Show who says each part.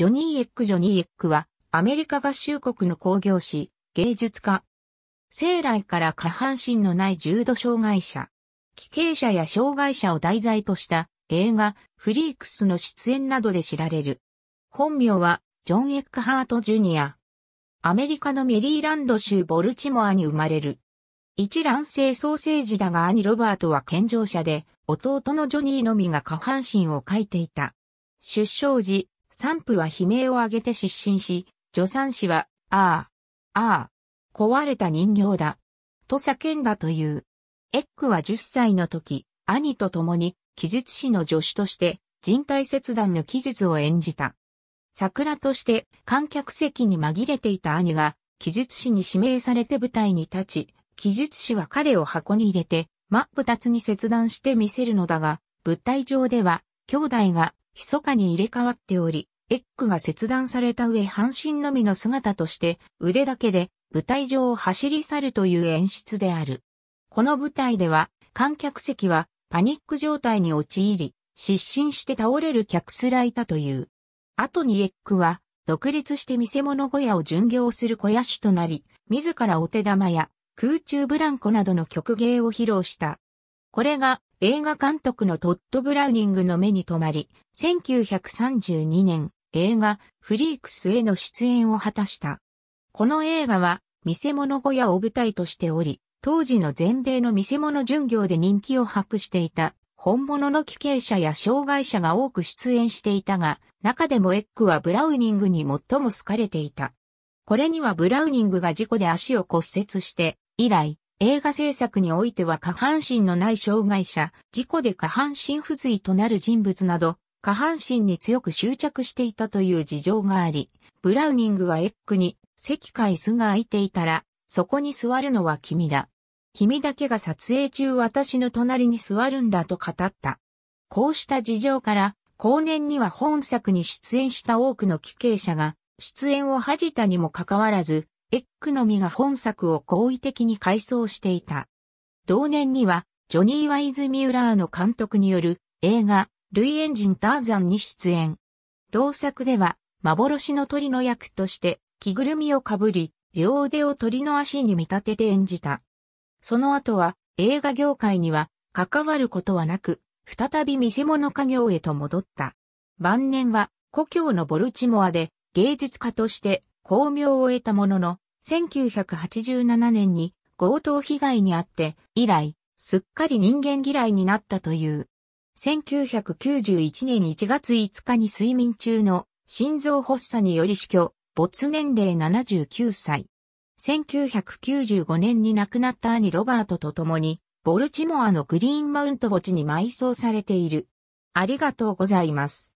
Speaker 1: ジョニー・エック・ジョニー・エックは、アメリカ合衆国の工業士、芸術家。生来から下半身のない重度障害者。危険者や障害者を題材とした映画、フリークスの出演などで知られる。本名は、ジョン・エックハート・ジュニア。アメリカのメリーランド州ボルチモアに生まれる。一卵性ソーセージだが兄ロバートは健常者で、弟のジョニーのみが下半身を描いていた。出生時、産婦は悲鳴を上げて失神し、助産師は、ああ、ああ、壊れた人形だ、と叫んだという。エッグは10歳の時、兄と共に、記述師の助手として、人体切断の記述を演じた。桜として観客席に紛れていた兄が、記述師に指名されて舞台に立ち、記述師は彼を箱に入れて、真っ二つに切断してみせるのだが、物体上では、兄弟が密かに入れ替わっており、エッグが切断された上半身のみの姿として腕だけで舞台上を走り去るという演出である。この舞台では観客席はパニック状態に陥り、失神して倒れる客すらいたという。後にエッグは独立して見せ物小屋を巡業する小屋主となり、自らお手玉や空中ブランコなどの曲芸を披露した。これが映画監督のトッド・ブラウニングの目に留まり、1932年映画フリークスへの出演を果たした。この映画は見せ物小屋を舞台としており、当時の全米の見せ物巡業で人気を博していた本物の危険者や障害者が多く出演していたが、中でもエッグはブラウニングに最も好かれていた。これにはブラウニングが事故で足を骨折して、以来、映画制作においては下半身のない障害者、事故で下半身不随となる人物など、下半身に強く執着していたという事情があり、ブラウニングはエッグに、席か椅子が空いていたら、そこに座るのは君だ。君だけが撮影中私の隣に座るんだと語った。こうした事情から、後年には本作に出演した多くの帰刑者が、出演を恥じたにもかかわらず、エッグのみが本作を好意的に改装していた。同年には、ジョニー・ワイズ・ミューラーの監督による映画、ルイエンジン・ターザンに出演。同作では、幻の鳥の役として、着ぐるみをかぶり、両腕を鳥の足に見立てて演じた。その後は、映画業界には、関わることはなく、再び見せ物家業へと戻った。晩年は、故郷のボルチモアで、芸術家として巧妙を得たものの、1987年に強盗被害にあって以来、すっかり人間嫌いになったという。1991年1月5日に睡眠中の心臓発作により死去、没年齢79歳。1995年に亡くなった兄ロバートと共に、ボルチモアのグリーンマウント墓地に埋葬されている。ありがとうございます。